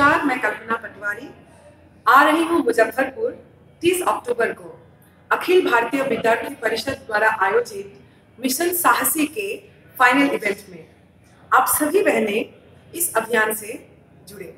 नमस्कार, मैं कल्पना पटवारी। आ रही हूँ मुजफ्फरपुर 30 अक्टूबर को। अखिल भारतीय विद्यार्थी परिषद द्वारा आयोजित मिशन साहसी के फाइनल इवेंट में। आप सभी बहनें इस अभियान से जुड़े।